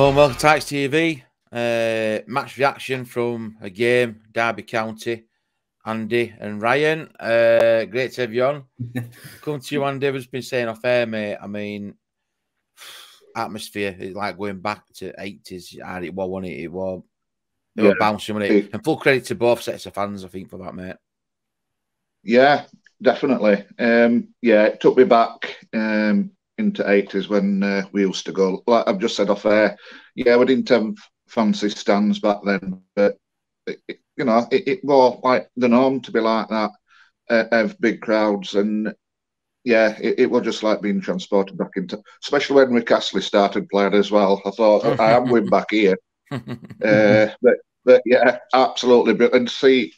Hello and welcome to Tykes TV. Uh, match reaction from a game, Derby County. Andy and Ryan, uh, great to have you on. Come to you, Andy. I've just been saying off air, mate. I mean, atmosphere is like going back to 80s. And it was, wasn't it? It was, it yeah. was bouncing, wasn't it? And full credit to both sets of fans, I think, for that, mate. Yeah, definitely. Um, yeah, it took me back um, into 80s when uh, we used to go. Like I've just said off air, yeah, we didn't have fancy stands back then, but it, it, you know, it, it was like the norm to be like that, uh, have big crowds, and yeah, it, it, was just like being transported back into, especially when Rick Astley started playing as well. I thought I am going back here, uh, but but yeah, absolutely. But and see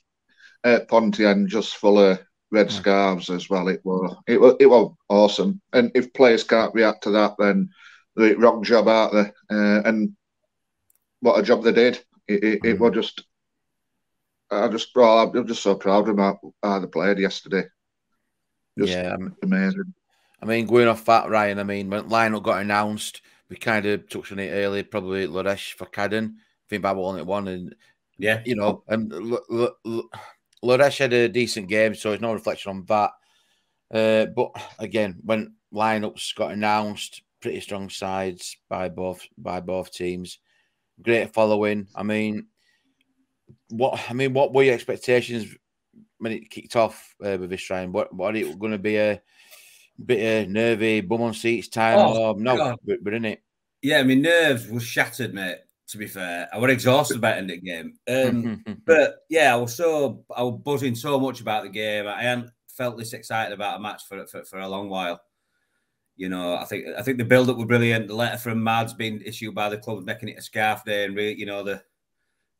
uh, Pontian just full of red scarves as well. It was it was it was awesome. And if players can't react to that, then the wrong job out there. Uh, and what a job they did. It, it, it was just. I just, well, I'm just so proud of how, how they played yesterday. Just yeah, amazing. I mean, going off that, Ryan. I mean, when lineup got announced, we kind of touched on it earlier. Probably Loresh for Cadden. I think Babel only one, and yeah, you know, and Loresh had a decent game, so it's no reflection on that. Uh, but again, when lineups got announced, pretty strong sides by both by both teams. Great following. I mean, what I mean, what were your expectations when it kicked off uh, with this round? What what are it going to be a bit of nervy, bum on seats time? Oh, or, no, but, but in it. Yeah, I mean, nerves were shattered, mate to be fair. I was exhausted about ending the game. Um, but yeah, I was so I was buzzing so much about the game. I hadn't felt this excited about a match for for, for a long while. You know, I think I think the build up was brilliant. The letter from Mads being issued by the club, making it a scarf day, and really, you know, the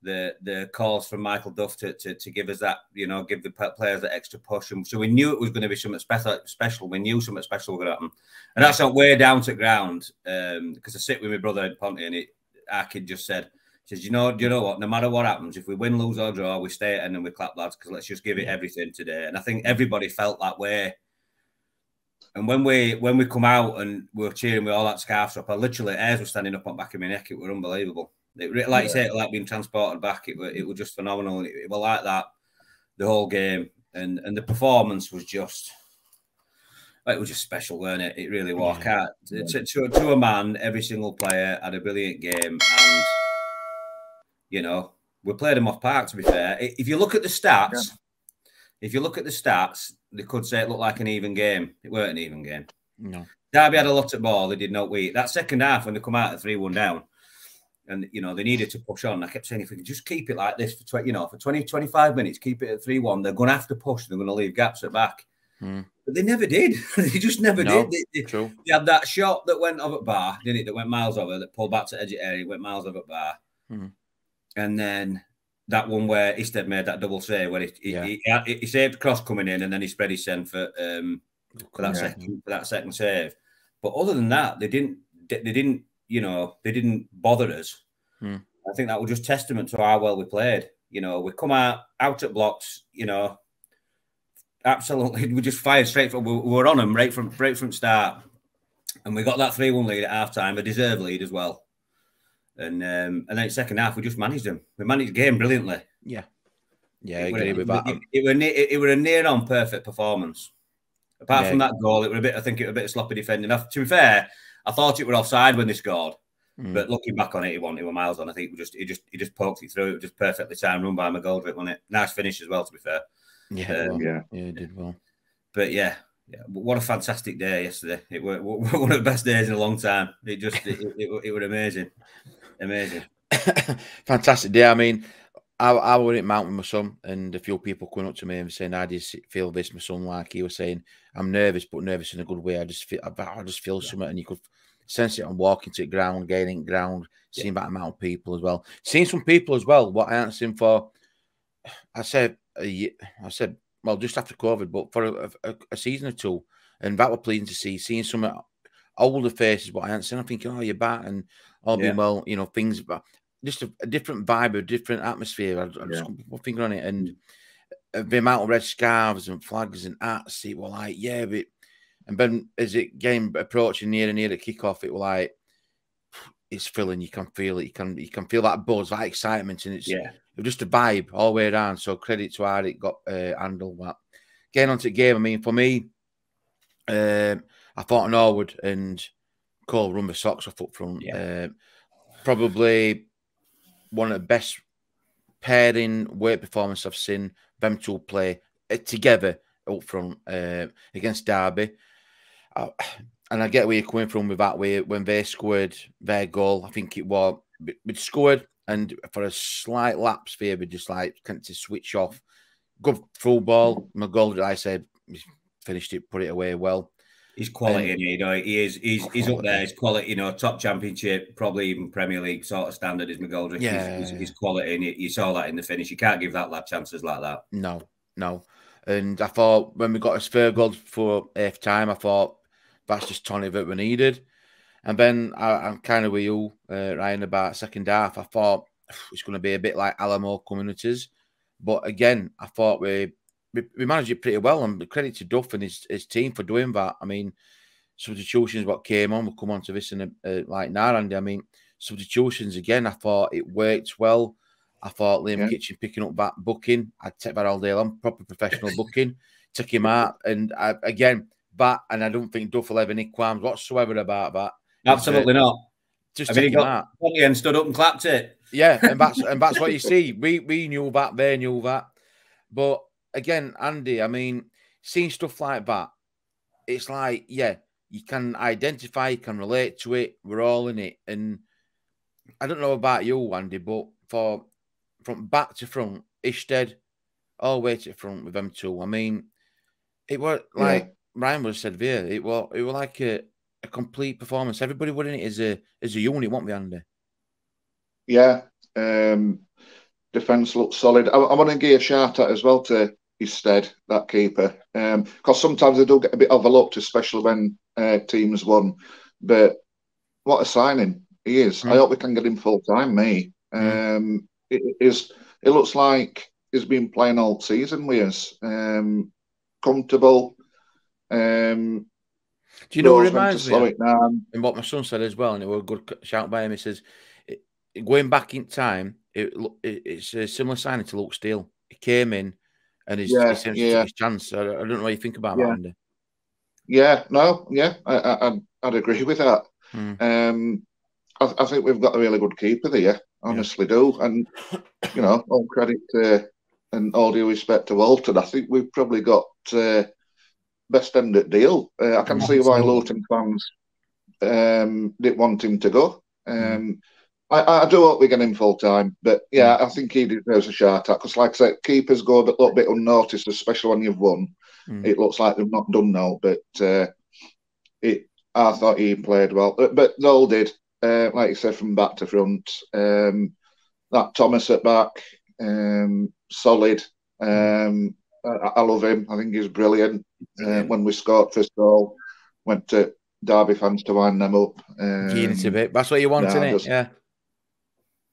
the the calls from Michael Duff to, to, to give us that, you know, give the players that extra push. And so we knew it was going to be something special. Special. We knew something special was going to happen, and that's not way down to ground. Um, because I sit with my brother Ponty, and it Arkin just said, says, you know, you know what? No matter what happens, if we win, lose or draw, we stay and then we clap lads because let's just give it everything today. And I think everybody felt that way. And when we when we come out and we are cheering with all that scarves up, I literally hairs were standing up on back of my neck. It were unbelievable. It, like you say, it like being transported back. It were it was just phenomenal. It, it was like that the whole game, and and the performance was just it was just special, weren't it? It really was. Yeah. To, to, to, a man, every single player had a brilliant game, and you know we played them off park. To be fair, if you look at the stats, yeah. if you look at the stats, they could say it looked like an even game. It weren't an even game. No, Derby had a lot of ball. They did not wait. That second half when they come out at three one down, and you know they needed to push on. I kept saying if we can just keep it like this for 20, you know, for 20, 25 minutes, keep it at three one. They're going to have to push. They're going to leave gaps at back. Mm. But they never did. they just never no, did. They, true. they had that shot that went over bar, didn't it? That went miles over, that pulled back to edge area, went miles over bar. Mm. And then that one where Isted made that double save where he, yeah. he, he, he, saved cross coming in and then he spread his send for um for that yeah. second for that second save. But other than that, they didn't they didn't you know they didn't bother us. Mm. I think that was just testament to how well we played. You know, we come out out at blocks. You know, absolutely. We just fired straight from. We were on them right from right from start, and we got that three one lead at half time, a deserved lead as well. And um, and then second half, we just managed them. We managed the game brilliantly. Yeah, yeah, I agree with that. It, it, were near, it, it were a near on perfect performance. Apart yeah. from that goal, it was a bit. I think it was a bit of sloppy defending. To be fair, I thought it were offside when they scored. Mm. But looking back on it, he wasn't. He was miles on. I think it just he just he just poked it through. It was just perfectly timed run by McGoldrick, wasn't it? Nice finish as well. To be fair. Yeah, um, well, yeah, yeah, it did well. But yeah, yeah, what a fantastic day yesterday! It was one of the best days in a long time. It just it, it, it, it was amazing, amazing, fantastic day. I mean, I, I were at Mount with my son, and a few people coming up to me and saying, "How do you feel this?" My son, like he was saying, "I'm nervous, but nervous in a good way. I just feel, I, I just feel yeah. something," and you could sense it on walking to the ground, gaining ground, seeing yeah. that amount of people as well, seeing some people as well. What I asked him for, I said, I said, well, just after COVID, but for a, a, a, season or two, and that was pleasing to see, seeing some uh, older faces. But I answered, I'm thinking, oh, you're back, and oh, all yeah. being well, you know, things, but just a, a different vibe, a different atmosphere. I, I just yeah. finger on it, and mm. uh, the amount of red scarves and flags and hats, it was like, yeah, but and then as it game approaching near and near the kickoff, it was like it's filling. You can feel it. You can you can feel that buzz, that excitement, and it's Yeah. Just a vibe all the way around. So credit to how it got uh, handled. That getting onto the game. I mean, for me, um, I thought Norwood and Cole run the socks off up front. Yeah. Um, probably one of the best pairing weight performance I've seen them two play uh, together up front uh, against Derby. Uh, and I get where you're coming from with that. Way when they scored their goal, I think it was we scored, and for a slight lapse, we just like kind to switch off. Good full ball. My goal, I said, finished it, put it away well. His quality, And- you know, he is he's, he's up there. His quality, you know, top championship, probably even Premier League sort of standard is McGoldrick. His- Yeah. his, quality, and you, you saw that in the finish. You can't give that lad chances like that. No, no. And I thought when we got his third goal for half time, I thought that's just Tony that we needed. And then I, I'm kind of with you, uh, Ryan, about second half. I thought it's going to be a bit like Alamo communities. But again, I thought we, we, we managed it pretty well. And credit to Duff and his, his team for doing that. I mean, substitutions, what came on, we'll come on to this in a, uh, like now, Andy. I mean, substitutions again, I thought it worked well. I thought Liam Yeah. Kitching picking up that booking, I'd take that all day long, proper professional booking, took him out. And I, again, that, and I don't think Duff will have any qualms whatsoever about that. Absolutely not. Just I mean, take he got out. And stood up and clapped it. Yeah, and that's and that's what you see. We we knew that, they knew that. But again, Andy, I mean, seeing stuff like that, it's like, yeah, you can identify, you can relate to it. We're all in it. And I don't know about you, Andy, but for from back to front, Isted, all the way to front with them two. I mean, it was Yeah. like Ryan was said there, it was it was like a, a complete performance. Everybody in it as a as a unit, weren't we, Andy? Yeah, um, defence looks solid. I, I want to give a shout out as well to Isted, that keeper, Um, because sometimes they do get a bit overlooked, especially when uh, teams won. But what a signing he is! I Mm. hope we can get him full time. Me, um, it it is. It looks like he's been playing all season with us. Um, comfortable. Um, Do you know what knows when to reminds me? of? and what my son said as well, and it was a good shout by him. He says, it- going back in time, it, it, it's a similar signing to Luke Steele. He came in and he's, Yeah, he seems to yeah. take his chance. I, I don't know what you think about Yeah. that, Andy. Yeah, no, yeah, I, I, I'd, I'd agree with that. Hmm. Um, I, I think we've got a really good keeper there. Honestly, do, and you know, all credit to and all due respect to Walton. I think we've probably got uh, best end at deal. Uh, I can see why. Luton fans um, didn't want him to go. Um, I, I do hope we get him full time, but yeah, I think he deserves a shout out because, like I said, keepers go a little bit unnoticed, especially when you've won Hmm. it looks like they've not done now, but uh, it. I thought he played well, but, but they all did. Uh, like you said, from back to front. Um, that Thomas at back, um, solid. Um, I, I love him. I think he's brilliant. Uh, when we scored first goal, went to Derby fans to wind them up. Um, a bit. That's what you want, it? just- Yeah.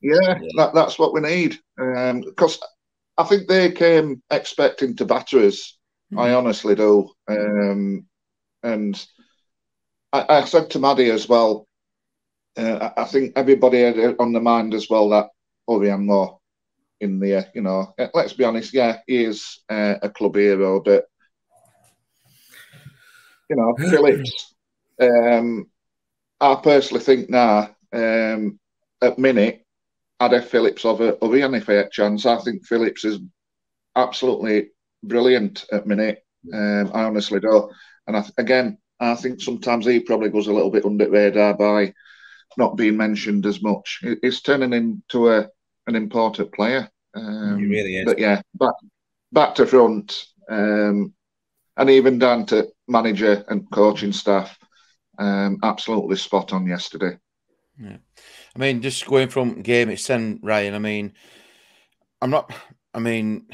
yeah, Yeah. That, that's what we need. Because I think they came expecting to batter us. I honestly do. Um, and I, I said to Maddie as well, uh, I think everybody had it on the mind as well that Orion Moore in there, you know. Uh, Let's be honest, yeah, he is uh, a club hero, but, you know, Phillips, um, I personally think now, um, at minute, I'd have Phillips over Orion if I had chance. I think Phillips is absolutely brilliant at minute. Um, I honestly do. And I, again, I think sometimes he probably goes a little bit under radar by not being mentioned as much. He- He's turning into a an important player. Um, He really is. But yeah, back back to front, um, and even down to manager and coaching staff. Um, absolutely spot on yesterday. Yeah, I mean, just going from game it's then Ryan. I mean, I'm not. I mean,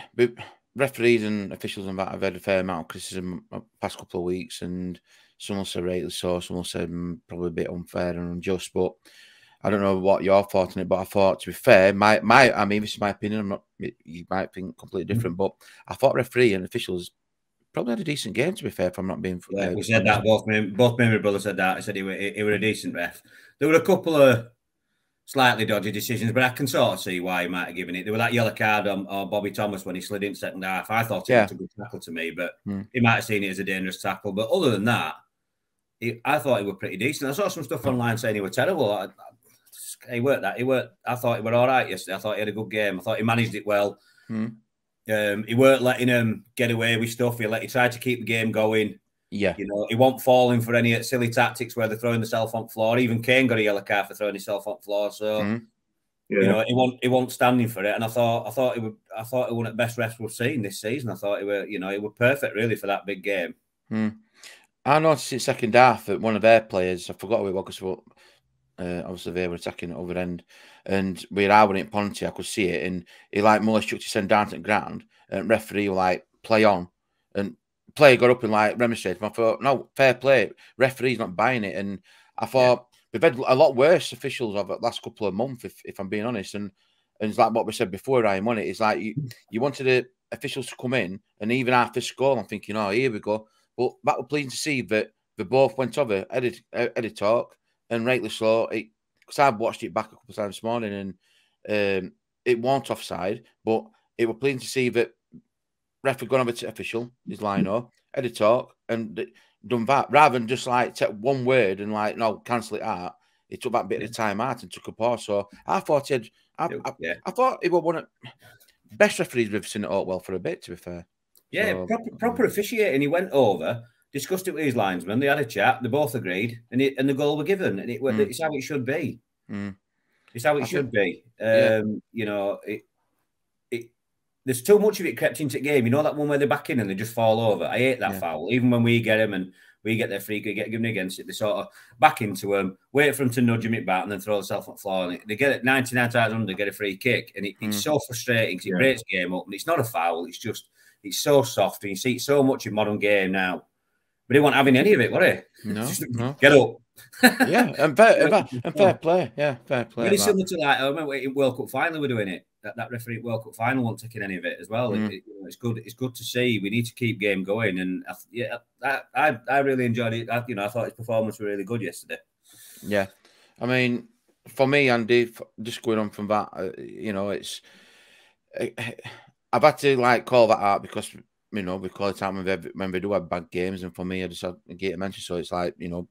referees and officials and that have had a fair amount of criticism the past couple of weeks, and some will say rightly so, some will say mm, probably a bit unfair and unjust. But I don't know what your thought on it. But I thought, to be fair, my my, I mean, this is my opinion. I'm not. You might think completely different, but I thought referee and officials probably had a decent game. To be fair, if I'm not being. Yeah, uh, we said that both me, both me and my brother said that. I said he were, he were a decent ref. There were a couple of slightly dodgy decisions, but I can sort of see why he might have given it. There was that yellow card on, on Bobby Thomas when he slid in second half. I thought it yeah. was a good tackle to me, but mm. he might have seen it as a dangerous tackle. But other than that, he, I thought he was pretty decent. I saw some stuff online saying he was terrible. I, he worked that. He worked. I thought he was all right yesterday. I thought he had a good game. I thought he managed it well. Mm. Um, he weren't letting him get away with stuff. He let he tried to keep the game going. Yeah. You know, he won't falling for any silly tactics where they're throwing themselves on floor. Even Kane got a yellow card for throwing himself on floor. So mm. yeah. you know, he won't he won't standing for it. And I thought I thought he would I thought it was the best rest we've seen this season. I thought he were, you know, he were perfect really for that big game. Mm. I noticed in second half that one of their players, I forgot who it was because uh, obviously they were attacking at other end, and where I went in Ponty, I could see it, and he like more struck to send down to the ground, and referee were like play on, and player got up and like remonstrated. And I thought, no, fair play. Referee's not buying it. And I thought yeah. we've had a lot worse officials over the last couple of months, if, if I'm being honest. And and it's like what we said before, Ryan, on it. It's like you, you wanted the officials to come in and even after school, I'm thinking, oh, here we go. But that was pleasing to see that they both went over, edit, edit talk, and rightly so. It because I've watched it back a couple of times this morning and um, it wasn't offside, but it was pleasing to see that ref had gone over to official, his line up, had a talk, and done that rather than just like take one word and like no cancel it out. He took that bit of time out and took a pause. So I thought he had, I, I, yeah. I thought he was one of best referees we've seen at Oakwell for a bit. To be fair, yeah, so, proper, proper officiating. He went over, discussed it with his linesman. They had a chat. They both agreed, and it, and the goal were given. And it, mm. it's how it should be. Mm. It's how it I should think, be. Um, yeah. You know, it, it, there's too much of it crept into the game. You know that one where they're back in and they just fall over. I hate that yeah. foul. Even when we get them and we get their free kick, get given against it, they sort of back into them, wait for them to nudge him it back, and then throw themselves on the floor. And they get it 99 times under, get a free kick, and it, it's mm. so frustrating because it yeah. breaks the game up. And it's not a foul. It's just it's so soft, and you see it so much in modern game now. But he wasn't having any of it, was he? No, no. Get up. yeah, and fair, and fair play. Yeah, fair play. Very similar to like I remember in World Cup final we're doing it that, that referee World Cup final won't taking any of it as well. Mm. It, it, it's good. It's good to see. We need to keep game going, and I, yeah, I, I, I really enjoyed it. I, you know, I thought his performance was really good yesterday. Yeah, I mean, for me, Andy, just going on from that, uh, you know, it's I've had to like call that out because you know we call it out when we, when we do have bad games, and for me, I just had to get a mention. So it's like you know,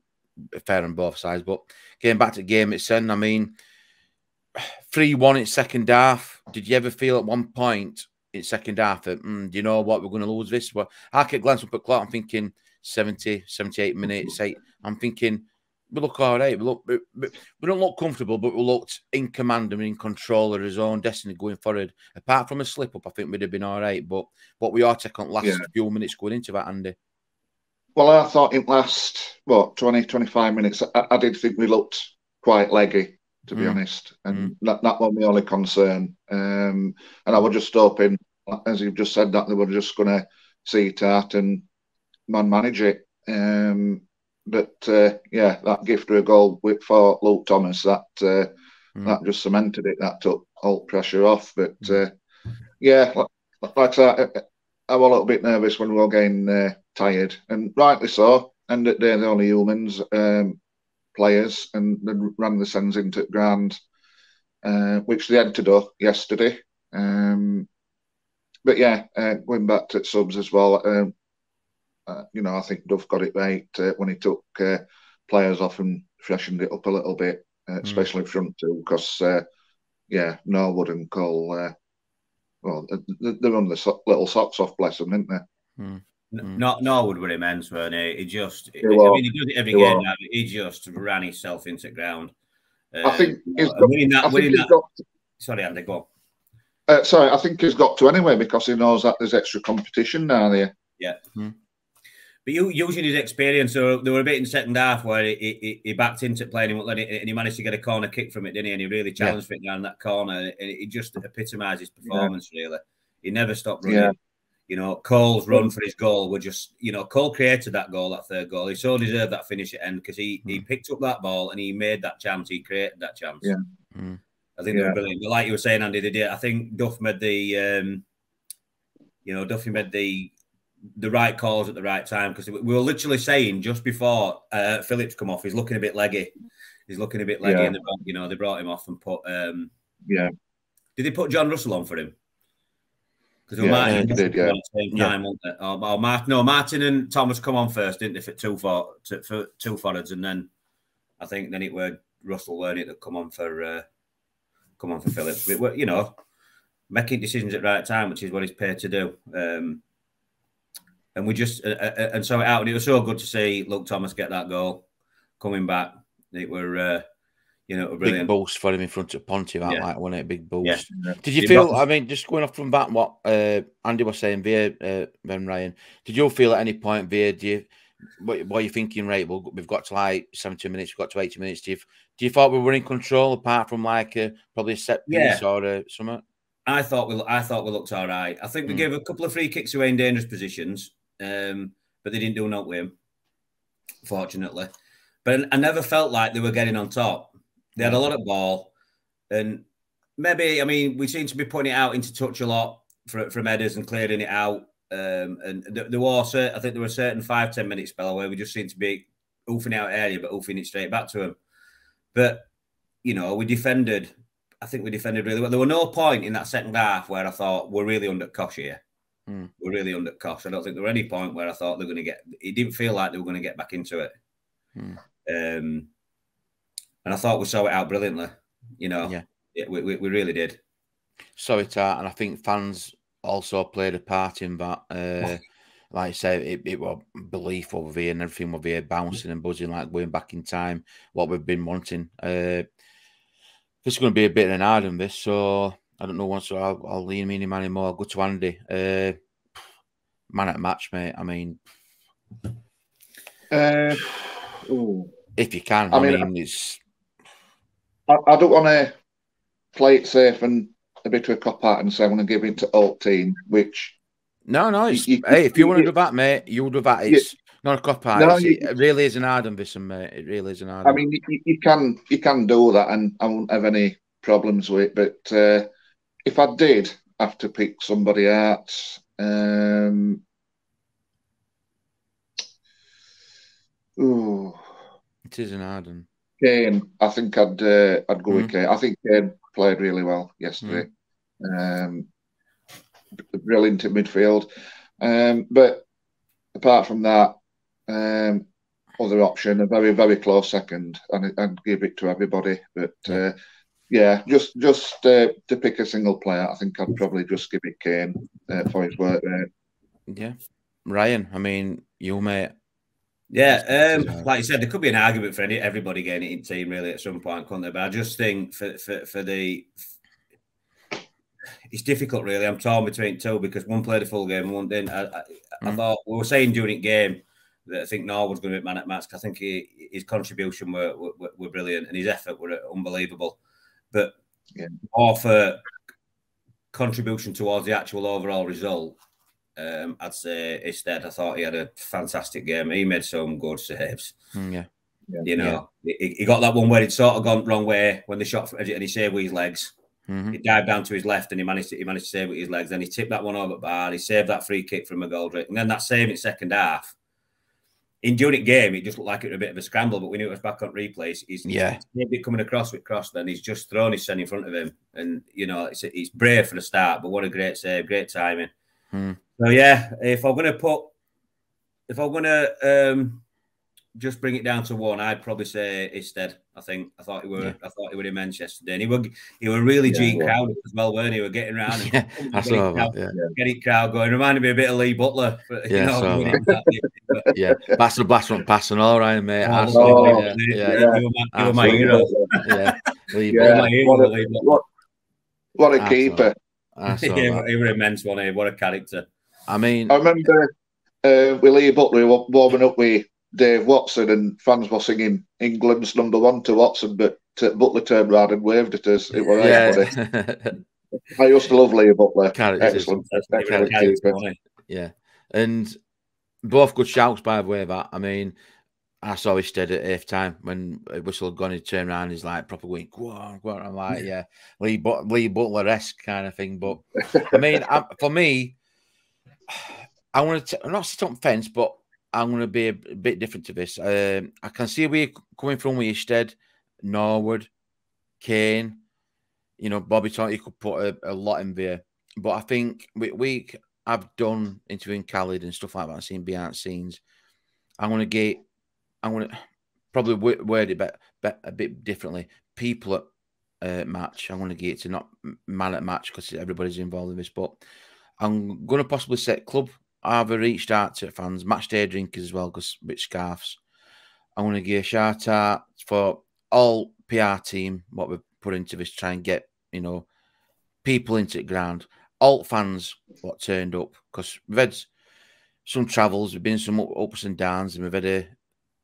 fair on both sides. But getting back to the game itself, I mean 3 1 in second half. Did you ever feel at one point in second half that, mm, you know what, we're going to lose this? Well, I kept glancing up at clock. I'm thinking 70, 78 minutes. Eight. I'm thinking, we look all right. We look, we, we, don't look comfortable, but we looked in command and in control of his own destiny going forward. Apart from a slip up, I think we'd have been all right. But what we are taking last yeah. few minutes going into that, Andy. Well, I thought in last, what, 20, 25 minutes, I, I did think we looked quite leggy to be mm. honest. And mm. that, that was my only concern. Um, and I was just hoping, as you've just said, that they were just going to see it out and man manage it. Um, but uh, yeah, that gift of a goal with, for Luke Thomas, that uh, mm. that just cemented it. That took all pressure off. But mm. uh, yeah, like, like I said, I, I, was a little bit nervous when we were getting uh, tired, and rightly so. And they're the only humans. Um, players and then ran the sends into ground, uh, which they had to do yesterday. Um, but yeah, uh, going back to subs as well, um, uh, you know, I think Duff got it right uh, when he took uh, players off and freshened it up a little bit, uh, hmm. especially mm. front two, because yeah, Norwood and Cole, well, they run the so- little socks off, bless them, didn't they? Mm. Mm. Not Norwood were immense, weren't he? He just, I mean, he does it every he game now. He just ran himself into ground. Um, I think he's got, winning that, winning that, got, sorry, Andy, go uh, sorry, I think he's got to anyway because he knows that there's extra competition now there. Yeah. Hmm. But you, using his experience, so there were a bit in second half where he, he, he backed into playing him, and he managed to get a corner kick from it, didn't he? And he really challenged yeah. it down that corner, and it just epitomised his performance. Yeah. Really, he never stopped running. Yeah. You know, Cole's run for his goal were just, you know, Cole created that goal, that third goal. He so deserved that finish at end because he, mm. he picked up that ball and he made that chance. He created that chance. Yeah. Mm. I think yeah. they were brilliant. But like you were saying, Andy, they did. I think Duff made the, um, you know, Duffy made the the right calls at the right time because we were literally saying just before uh, Phillips come off, he's looking a bit leggy. He's looking a bit leggy yeah. in the back. You know, they brought him off and put. Um, yeah. Did they put Jon Russell on for him? Because yeah, Martin yeah, did, yeah. same time, yeah. Or, or Martin, no, Martin and Thomas come on first, didn't they? For two for, to, for two forwards, and then I think then it were Russell weren't it that come on for uh, come on for Phillips. But, you know, making decisions at the right time, which is what he's paid to do. Um, and we just uh, uh, uh, and so it out, and it was so good to see Luke Thomas get that goal coming back. It were uh, you know brilliant. Big boost for him in front of Ponty, that yeah. like wasn't it? Big boost. Yeah. Did you feel? I mean, just going off from that, what uh, Andy was saying, via uh, Ben Ryan. Did you feel at any point, via do you? What, what are you thinking? Right, well, we've got to like seventy minutes. We've got to eighty minutes. Do you do you thought we were in control apart from like a, probably a set piece yeah. or something? I thought we I thought we looked all right. I think we mm. gave a couple of free kicks away in dangerous positions, um, but they didn't do nothing with him, fortunately. But I never felt like they were getting on top. They had a lot of ball, and maybe I mean we seem to be putting it out into touch a lot for, from headers and clearing it out. Um, and there was I think there were certain five ten minute spell where we just seemed to be oofing out area, but oofing it straight back to him. But you know we defended I think we defended really well. There were no point in that second half where I thought we're really under cosh here. Mm. We're really under cosh. I don't think there were any point where I thought they're going to get. It didn't feel like they were going to get back into it. Mm. Um, and I thought we saw it out brilliantly. You know, yeah, yeah we, we, we really did. Saw it out, and I think fans also played a part in that. Uh, like I say, it, it was belief over here and everything over here bouncing and buzzing, like going back in time, what we've been wanting. Uh, this is going to be a bit of an hard on this, so I don't know. Once I'll, I'll lean me any more. I'll go to Andy. Uh, man at match, mate. I mean, uh, if you can, I, I mean, mean, it's. I, I don't want to play it safe and a bit of a cop out and say I'm going to give it to alt team, which. No, no. You, hey, if you, you want to do that, mate, you would do that. It's not a cop out. No, you, it really is an hard on this, mate. It really is an hard. I mean, you, you, can you can do that, and I won't have any problems with it. But uh, if I did have to pick somebody out, um, ooh, it is an hard one. Kane, I think I'd uh, I'd go mm. with Kane. I think Kane played really well yesterday. Mm. Um, brilliant in midfield, um, but apart from that, um, other option, a very very close second, and and give it to everybody. But uh, yeah, just just uh, to pick a single player, I think I'd probably just give it Kane uh, for his work there. Yeah, Ryan. I mean, you mate. Yeah, um, like you said, there could be an argument for any, everybody getting it in team really at some point, couldn't there? But I just think for for, for the it's difficult really. I'm torn between two because one played a full game and one didn't. I, I, I mm. thought we were saying during game that I think Noah was going to be man at match. I think he, his contribution were, were, were brilliant and his effort were unbelievable. But yeah. more for contribution towards the actual overall result, um, I'd say Isted I thought he had a fantastic game. He made some good saves. Mm, yeah. yeah. You know, yeah. he, he, got that one where it sort of gone wrong way when they shot and he saved with his legs. Mm-hmm. He dived down to his left and he managed to he managed to save with his legs. Then he tipped that one over bar. He saved that free kick from McGoldrick. And then that save in second half in during the game, it just looked like it was a bit of a scramble. But when it was back on replays, he's yeah maybe coming across with cross. Then he's just thrown his son in front of him, and you know it's, it's brave for the start. But what a great save, great timing. Hmm. So yeah, if I'm gonna put, if I'm gonna um, just bring it down to one, I'd probably say Isted. I think I thought he were yeah. I thought he were in Manchester, and he were he were really yeah, G crowd as well, weren't he? Were getting around, and yeah, I saw crowd, that, yeah. getting crowd going. Reminded me a bit of Lee Butler. Yeah, know, that, yeah, that's the blast one passing all right, mate. Oh, oh, yeah, yeah, yeah. You were my, hero. yeah, Lee yeah. My hero, what, a, what, what a keeper! yeah, he was immense one. What a character! I mean, I remember uh, with Lee Butler warming up with Dave Watson, and fans were singing England's number one to Watson, but Butler turned around and waved at us. It was yeah. I used to love Lee Butler. Excellent. Excellent yeah, and both good shouts by the way. That I mean, I saw Isted at half time when whistle had gone. He turned around. He's like proper going, "Go on, go on." I'm like, yeah, Lee, but- Lee Butler esque kind of thing. But I mean, I, for me, I want to not sit on fence, but I'm going to be a, bit different to this. Um, I can see where you're coming from with Isted, Norwood, Kane, you know, Bobby Thornton, you could put a, a, lot in there. But I think we, we I've done interviewing Khaled and stuff like that, seen behind scenes. I'm going to get, I'm going to probably word it bit, bit, a bit differently. People at uh, match, I'm going to get to not man at match because everybody's involved in this, but I'm going to possibly set club I've reached out to fans, match day drinkers as well, because with scarves. I want to give a shout out for all PR team, what we've put into this, try and get, you know, people into the ground. Alt fans, what turned up, because we've had some travels, we've been some ups and downs, and we've had a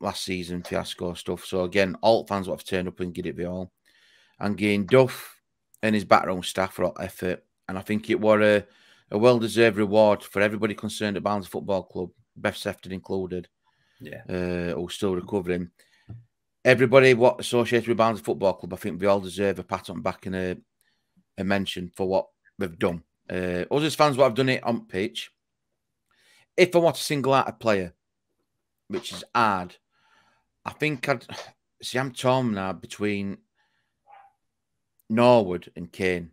last season fiasco stuff. So again, alt fans what have turned up and get it the all. And gain Duff and his background staff for all effort. And I think it was a a well deserved reward for everybody concerned at Barnsley Football Club, Beth Sefton included. Yeah. Uh, who's still recovering. Everybody what associated with Barnsley Football Club, I think we all deserve a pat on back and a, a mention for what they've done. Uh, us as fans, what I've done it on pitch. If I want to single out a player, which is hard, I think I'd see. I'm torn now between Norwood and Kane.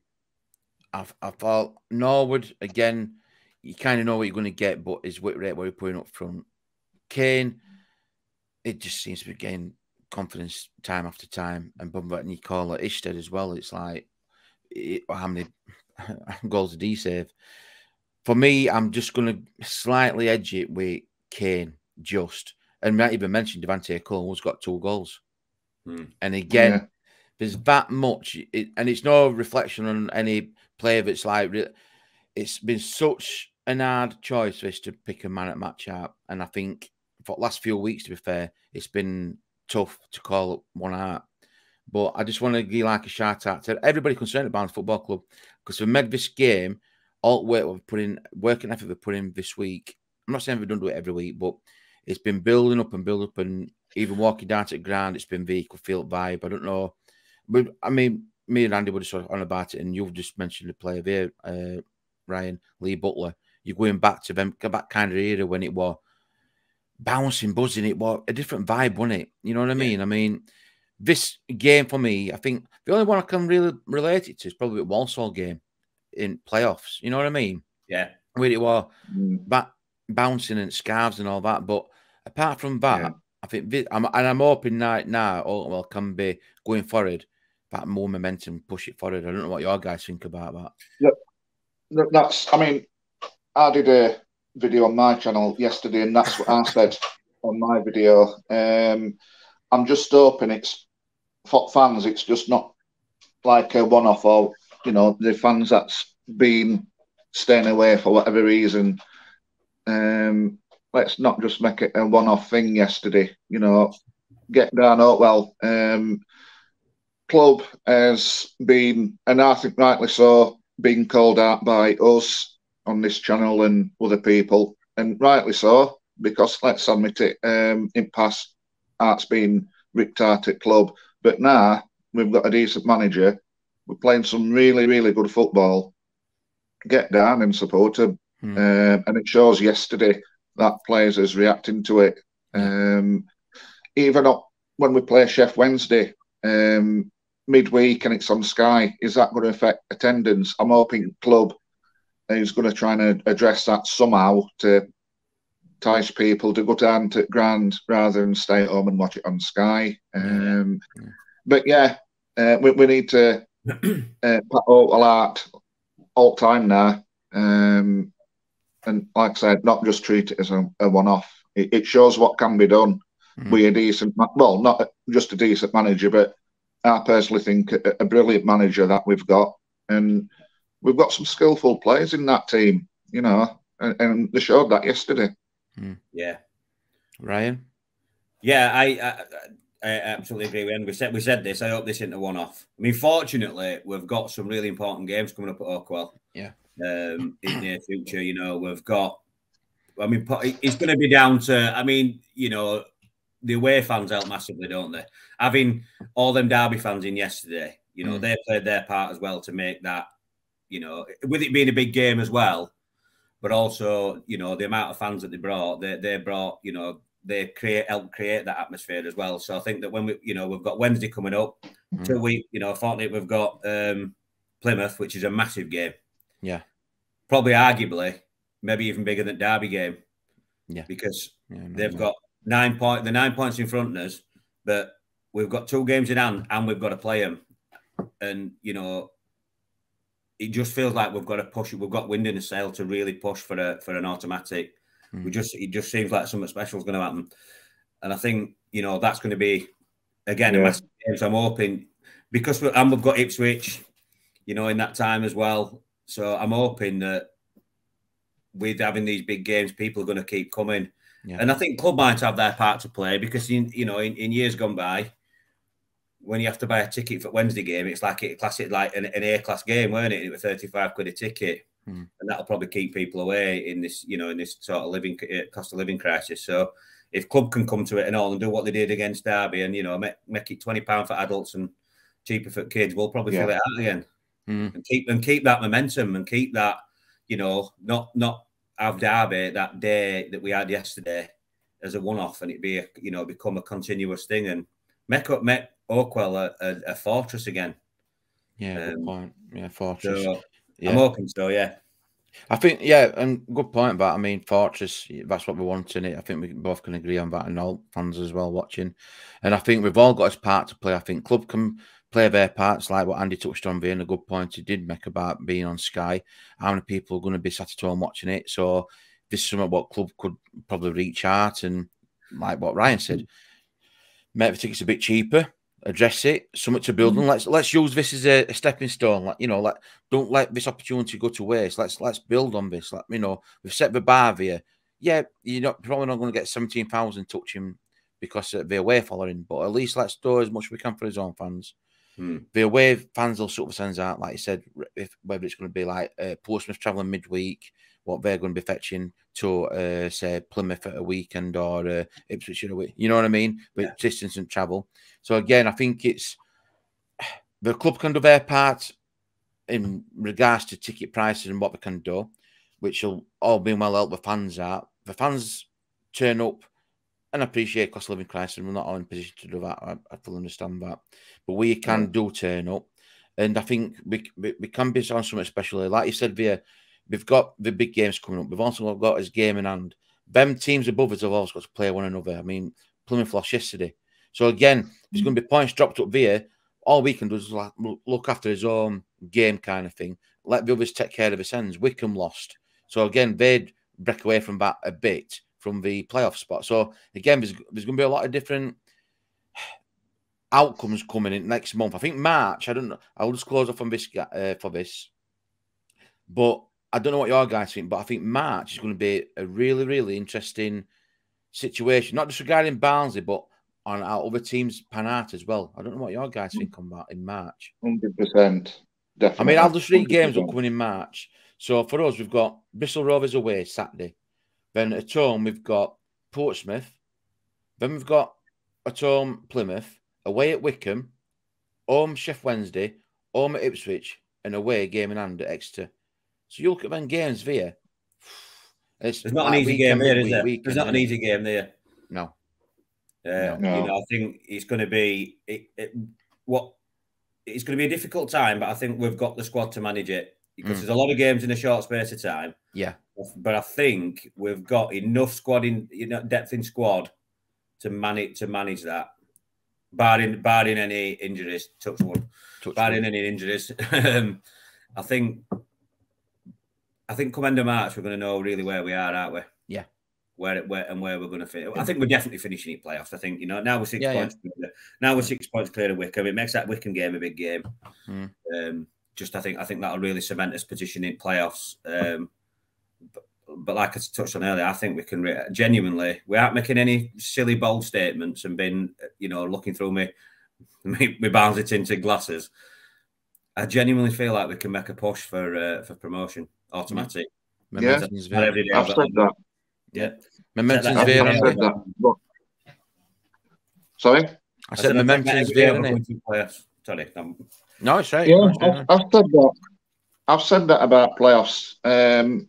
I, I thought Norwood again. You kind of know what you're going to get, but his wit rate where you're putting up front. Kane, it just seems to be getting confidence time after time. And and you call it Isted as well. It's like it, how many goals did he save? For me, I'm just going to slightly edge it with Kane, just. And might even mention Devante Cole, who's got two goals. Hmm. And again, yeah. there's that much, it, and it's no reflection on any player that's like it's been such an hard choice for us to pick a man at match up, And I think for the last few weeks, to be fair, it's been tough to call one out. But I just want to give like a shout out to everybody concerned about the football club because we made this game all work we've put in, working effort we've put in this week. I'm not saying we don't do it every week, but it's been building up and building up, and even walking down to the ground, it's been vehicle field vibe. I don't know, but I mean, me and Andy were just sort of on about it, and you've just mentioned the player there, uh, Ryan Lee Butler. You're going back to them, that kind of era when it was bouncing, buzzing. It was a different vibe, wasn't it? You know what I mean? Yeah. I mean, this game for me, I think the only one I can really relate it to is probably the Walsall game in playoffs. You know what I mean? Yeah. Where it was mm. back bouncing and scarves and all that. But apart from that, yeah. I think this, I'm, and I'm hoping now, now, all well can be going forward that more momentum, push it forward. I don't know what your guys think about that. Yeah, that's. I mean, I did a video on my channel yesterday, and that's what I said on my video. Um, I'm just hoping it's for fans. It's just not like a one-off, or you know, the fans that's been staying away for whatever reason. Um, let's not just make it a one-off thing. Yesterday, you know, get down. Oh well. Um, club has been, and I think rightly so, being called out by us on this channel and other people, and rightly so, because let's admit it, um, in past, art's been ripped out at club, but now we've got a decent manager. We're playing some really, really good football. Get down and support him. Hmm. Um, and it shows yesterday that players is reacting to it. Um, even up when we play Sheff Wednesday, um, midweek and it's on Sky, is that going to affect attendance? I'm hoping club is going to try and address that somehow to entice people to go down to Grand rather than stay at home and watch it on Sky. Um, yeah. But yeah, uh, we, we, need to uh, all out all time now. Um, and like I said, not just treat it as a, a one-off. It, it, shows what can be done. Mm. We a decent, well, not just a decent manager, but I personally think a, a, brilliant manager that we've got, and we've got some skillful players in that team, you know, and, and they showed that yesterday. Mm. Yeah, Ryan. Yeah, I, I, I absolutely agree. And we said we said this. I hope this isn't a one-off. I mean, fortunately, we've got some really important games coming up at Oakwell. Yeah. Um, in the near future, you know, we've got. I mean, it's going to be down to. I mean, you know, the away fans help massively, don't they? Having all them Derby fans in yesterday, you know, mm. they played their part as well to make that, you know, with it being a big game as well. but also you know the amount of fans that they brought. They they brought you know they create help create that atmosphere as well. So I think that when we you know we've got Wednesday coming up, mm. two week you know fortnight we've got um, Plymouth, which is a massive game. Yeah, probably arguably maybe even bigger than Derby game. Yeah, because yeah, they've got nine point the nine points in front of us, but we've got two games in hand and we've got to play them, and you know. It just feels like we've got to push it. We've got wind in the sail to really push for a for an automatic. Mm. We just it just seems like something special is going to happen, and I think you know that's going to be again yeah. a massive game. So I'm hoping because we and we've got Ipswich, you know, in that time as well. So I'm hoping that with having these big games, people are going to keep coming. Yeah. And I think club might have their part to play because in you know in, in years gone by, when you have to buy a ticket for Wednesday game, it's like a classic like an, an A class game, weren't it? It was thirty five quid a ticket, mm. and that'll probably keep people away in this you know in this sort of living uh, cost of living crisis. So if club can come to it and all and do what they did against Derby and you know make, make it twenty pound for adults and cheaper for kids, we'll probably yeah. fill it out again mm. and keep and keep that momentum and keep that you know not not have Derby that day that we had yesterday as a one-off, and it be a, you know become a continuous thing and make up make Oakwell a, a, a fortress again. Yeah, um, good point. Yeah, fortress. So yeah. I'm hoping so. Yeah. I think, yeah, and good point. But I mean, Fortress, that's what we want in it. I think we both can agree on that, and all fans as well watching. And I think we've all got a part to play. I think club can play their parts, like what Andy touched on being a good point he did make about being on Sky. How many people are going to be sat at home watching it? So this is something what club could probably reach out and, like what Ryan said, make the tickets a bit cheaper, address it, something to build on. Mm-hmm. Let's let's use this as a, a, stepping stone. Like you know, like don't let this opportunity go to waste. Let's let's build on this. Like you know, we've set the bar here. Yeah, you're not probably not going to get seventeen thousand touching because of the away following, but at least let's do as much as we can for his own fans. Hmm. The away fans will sort of send out, like you said, if whether it's going to be like uh, Portsmouth traveling midweek, what they're going to be fetching to uh, say Plymouth at a weekend or uh, Ipswich at a week. You know what I mean? With yeah. distance and travel. So again, I think it's the club can do their part in regards to ticket prices and what they can do, which will all be well help the fans out. The fans turn up and appreciate cost of living crisis. We're not all in position to do that. I, I fully understand that, but we can do turn up, and I think we, we, we can be on something special. Like you said, Via, we've got the big games coming up. We've also got his game in hand. Them teams above us have also got to play one another. I mean, Plymouth lost yesterday, so again, there's going to be points dropped up there. All we can do is look after his own game, kind of thing. Let the others take care of his ends. Wycombe lost, so again, they'd break away from that a bit from the playoff spot. So again, there's, there's going to be a lot of different outcomes coming in next month. I think March. I don't know. I'll just close off on this uh, for this, but I don't know what your guys think. But I think March is going to be a really, really interesting situation. Not just regarding Barnsley, but on our other teams pan out as well. I don't know what your guys think on that in March. Hundred percent, definitely. I mean, I'll just read games upcoming in March. So for us, we've got Bristol Rovers away Saturday. Then at home, we've got Portsmouth. Then we've got at home Plymouth, away at Wycombe, home Sheff Wednesday, home at Ipswich, and away game in hand at Exeter. So you look at them games there. It's There's not an easy game there, is there? Weekend, There's not an easy game there. No. Uh, no. You know, I think it's going to be it, it, what it's going to be a difficult time, but I think we've got the squad to manage it because mm. there's a lot of games in a short space of time. Yeah. But I think we've got enough squad in you know depth in squad to manage to manage that. Barring barring any injuries, touch wood. Touch barring wood. any injuries. um, I think I think come end of March we're going to know really where we are, aren't we? Yeah. Where, it where and where we're going to finish. I think we're definitely finishing it playoffs. I think you know now we're six yeah, points. Yeah. Clear. Now we're six points clear of Wycombe. It makes that Wycombe game a big game. Mm. Um, just I think I think that'll really cement us position in playoffs. Um, but, but, like I touched on earlier, I think we can re- genuinely we aren't making any silly bold statements and been you know looking through me me, me Barnsley tinted glasses. I genuinely feel like we can make a push for uh, for promotion automatic. Yeah, yeah. I've said that. Yeah, Momentum's there. I've said that. Sorry, I said, said momentum's there. Sorry, I'm no, it's right. Yeah, I've, I've, said that. I've said that about playoffs. Um,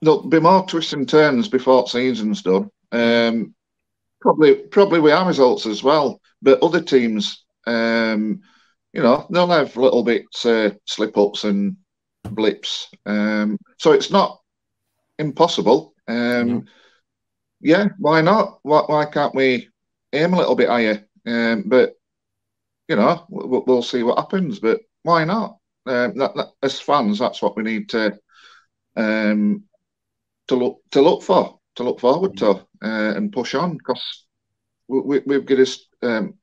there'll be more twists and turns before season's done. Um, probably, probably with our results as well. But other teams, um, you know, they'll have little bits uh, slip ups and blips. Um, so it's not impossible. Um, mm. Yeah, why not? Why, why, can't we aim a little bit higher? Um, but you know, we'll, we'll, see what happens. But why not? Um, that, that, as fans, that's what we need to um, to look to look for, to look forward to, uh, and push on because we, we, have given um,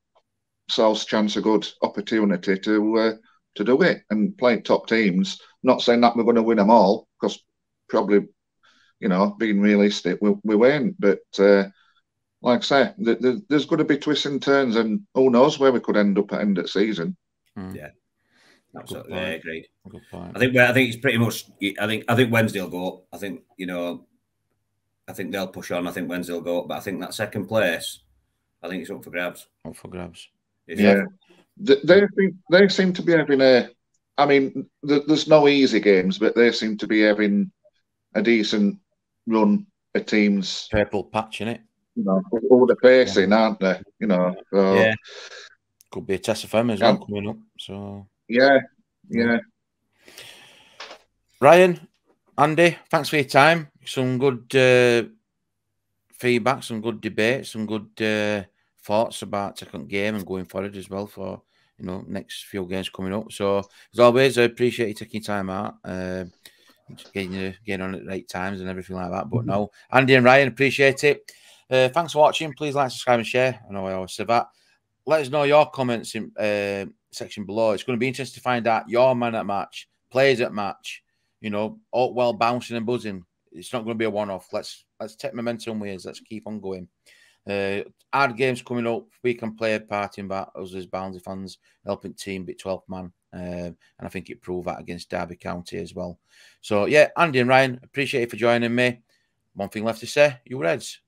ourselves chance a good opportunity to uh, to do it and play top teams. Not saying that we're going to win them all because probably, you know, being realistic, we, we won't. But uh, like I say, there's going to be twists and turns, and who knows where we could end up at end of season. Mm. Yeah. Absolutely, yeah, agreed. I think I think it's pretty much. I think I think Wednesday will go. Up. I think you know. I think they'll push on. I think Wednesday will go, up, but I think that second place, I think it's up for grabs. Up for grabs. yeah, they, they seem they seem to be having a. I mean, there's no easy games, but they seem to be having a decent run of teams. Purple patch in it. You know, all the facing, yeah. aren't they? You know, so, yeah. Could be a test of them as well coming up. So yeah, yeah. Ryan, Andy, thanks for your time. Some good uh, feedback, some good debate, some good uh, thoughts about second game and going forward as well for you know next few games coming up. So as always, I appreciate you taking time out, uh, getting you getting on at the right times and everything like that. But mm-hmm. no, Andy and Ryan, appreciate it. Uh, thanks for watching. Please like, subscribe, and share. I know I always say that. Let us know your comments in uh, section below. It's going to be interesting to find out your man at match, players at match. You know, all well bouncing and buzzing. It's not going to be a one-off. Let's let's take momentum ways. Let's keep on going. Uh, hard games coming up. We can play a part in that us as Barnsley fans, helping team beat 12th man. Uh, and I think it proved that against Derby County as well. So, yeah, Andy and Ryan, appreciate you for joining me. One thing left to say, you Reds.